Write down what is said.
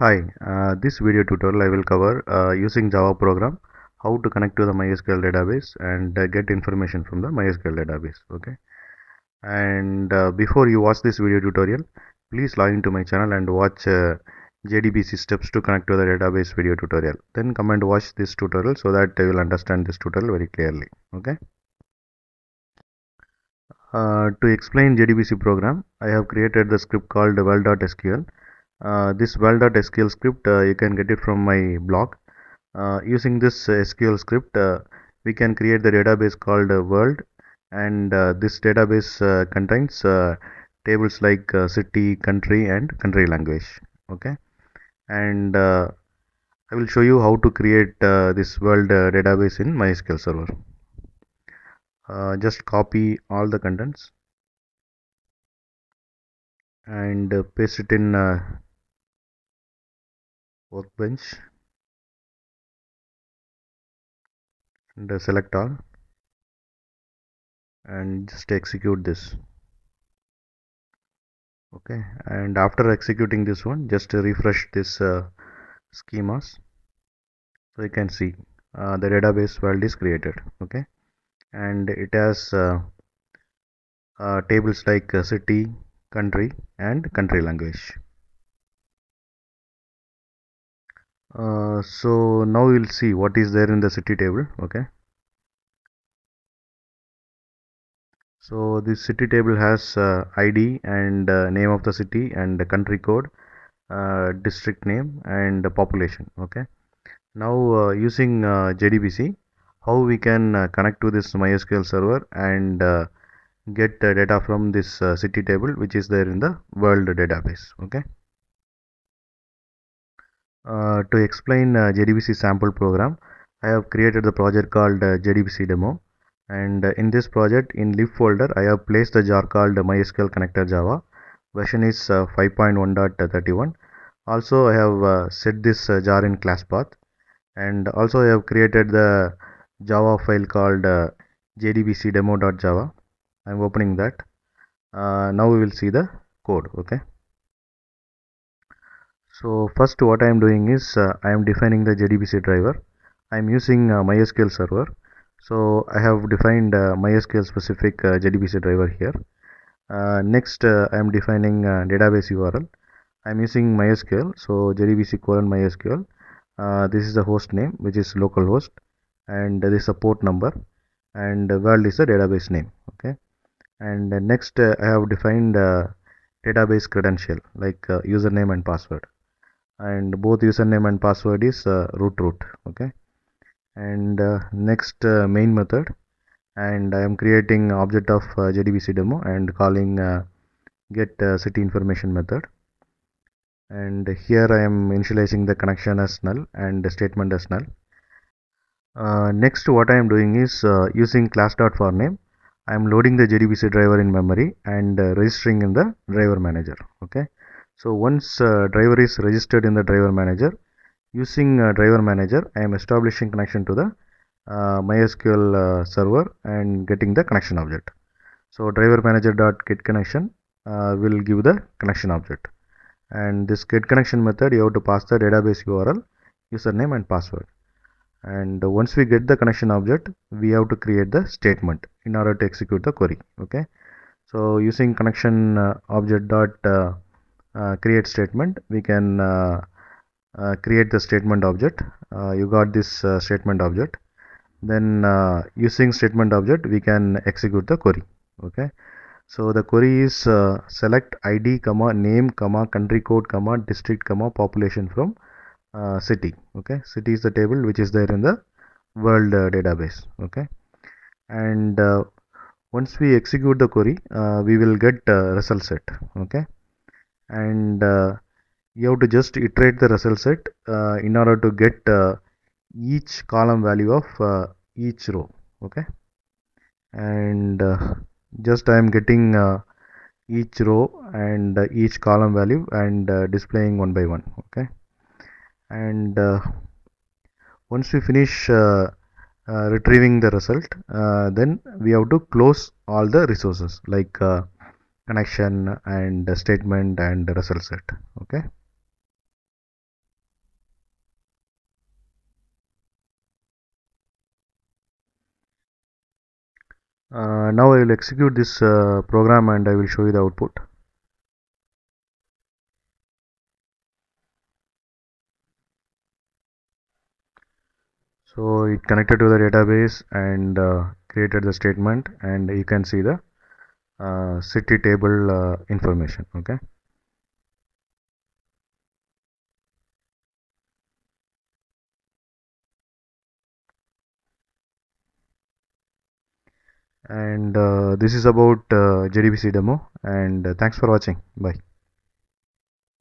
Hi, uh, this video tutorial I will cover uh, using Java program how to connect to the MySQL database and uh, get information from the MySQL database. Okay, and uh, before you watch this video tutorial, please log into my channel and watch uh, JDBC steps to connect to the database video tutorial. Then come and watch this tutorial so that you will understand this tutorial very clearly. Okay. Uh, to explain JDBC program, I have created the script called world.sql. Uh, this world.sql script uh, you can get it from my blog. Uh, using this SQL script, uh, we can create the database called uh, world, and this database contains tables like city, country, and country language. Okay, and I will show you how to create this world database in MySQL server. Just copy all the contents and paste it in workbench and select all and just execute this. Okay and after executing this one just refresh this uh, schemas so you can see uh, the database world is created. Okay and it has uh, uh, tables like uh, city country and country language uh, so now we'll see what is there in the city table okay? So this city table has uh, id and uh, name of the city and the country code uh, district name and the population okay? Now uh, using jdbc how we can connect to this mysql server and get data from this city table which is there in the world database okay uh, to explain uh, jdbc sample program i have created the project called uh, jdbc demo. And uh, in this project in lib folder i have placed the jar called mysql connector java. Version is uh, 5.1.31 also i have set this jar in class path and also i have created the java file called uh, jdbcdemo.java i'm opening that. Now we will see the code okay so first what i am doing is uh, i am defining the jdbc driver. I am using uh, mysql server. So i have defined uh, mysql specific uh, jdbc driver here. Uh, next uh, i am defining database url i am using mysql. So jdbc colon mysql. This is the host name which is localhost and this is a port number and world is the database name okay? And next i have defined database credential like username and password and both username and password is uh, root root okay? And uh, next uh, main method. And i am creating object of uh, jdbc demo and calling uh, get uh, city information method. And here i am initializing the connection as null and the statement as null. Uh, next what i am doing is using uh, using class.forName I am loading the JDBC driver in memory and registering in the driver manager okay so once uh, driver is registered in the driver manager using uh, driver manager I am establishing connection to the uh, MySQL uh, server and getting the connection object. So driver manager dot get connection uh, will give the connection object. And this get connection method you have to pass the database URL username and password. And once we get the connection object we have to create the statement in order to execute the query okay? So using connection uh, object dot create statement. We can uh, uh, create the statement object. Uh, you got this uh, statement object. Then uh, using statement object we can execute the query. Okay? So the query is uh, select id comma name comma country code comma district comma population from uh, city. Okay? City is the table which is there in the world uh, database. Okay? And uh, once we execute the query uh, we will get uh, result set. Okay and uh, you have to just iterate the result set uh, in order to get uh, each column value of each row okay? And just I am getting each row and each column value and displaying one by one okay? And once we finish uh, retrieving the result uh, then we have to close all the resources like uh, connection and statement and result set okay? Uh, now I will execute this uh, program and I will show you the output. So it connected to the database and uh, created the statement and you can see the uh, city table uh, information okay? And uh, this is about uh, JDBC demo and uh, thanks for watching. Bye